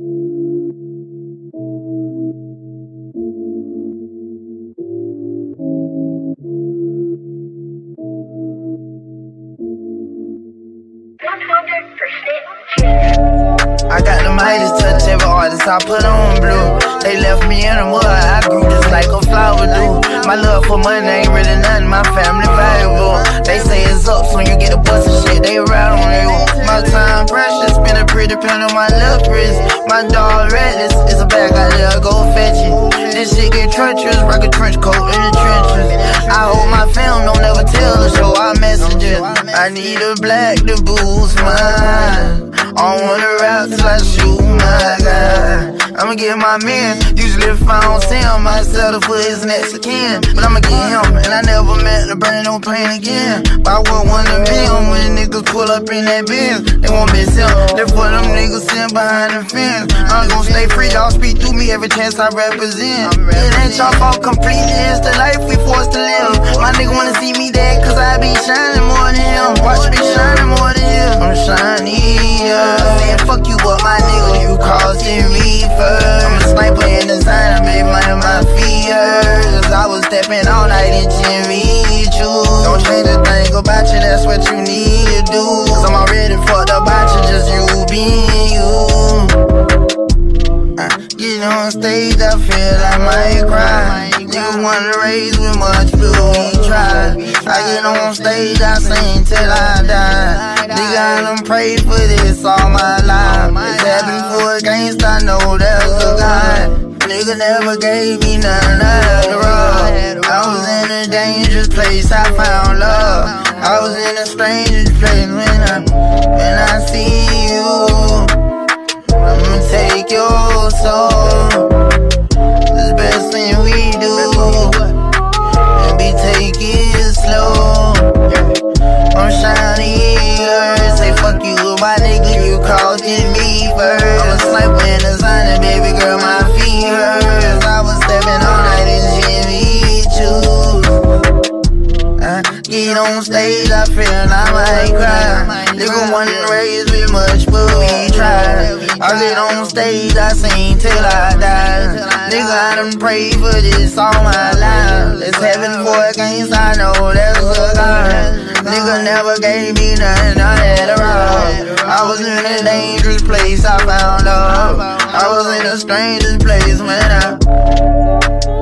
I got the Midas touch every artist I put on blue. They left me in the mud, I grew just like a flower do. My love for money ain't really nothing, my family valuable. They say it's up, so you get a bus and shit, they ride on you. My time precious, spend a pretty pen on my wrist. My dog redless, it's a bag I let go fetch it. This shit get treacherous, rock a trench coat in the trenches. I hope my film don't ever tell the show I messages. I need a black to boost mine. I wanna rap till I shoot guy. I'ma get my man. Usually if I don't see him, I settle for his next again. But I'ma get him, and I never meant to burn no pain again. But I would wanna be him when niggas pull up in that Benz. They won't miss him. Therefore them niggas sitting behind the fence. I'm gonna stay free, y'all speak through me every chance I represent. It ain't y'all fault completely, it's the life we forced to live. My nigga wanna see me fuck you up, my nigga, you costing me first. I'm a sniper and designer, baby, my, my fears. I was stepping all night in Jimmy Choo. Don't change a thing about you, that's what you need to do. Cause I'm already fucked up about you, just you being you. Uh, Get on stage, I feel I might cry. Nigga wanna raise with much blue, we try. I get on stage, I sing till I die. Nigga, I done prayed for this all my life. It's happened for a gangsta, I know there's a God. Nigga never gave me none of the road. I was in a dangerous place, I found love. I was in a strangest place when I, when I see you. I'ma take your soul. Get on stage, I feel I might cry. Nigga wasn't raised with much, but we tried. I get on stage, I sing till I die. Nigga, I done prayed for this all my life. It's heaven for a gangsta, I know there's a God. Nigga never gave me nothing, I had a rob. I was in a dangerous place, I found love. I was in the strangest place when I.